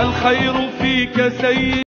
الخير فيك سيد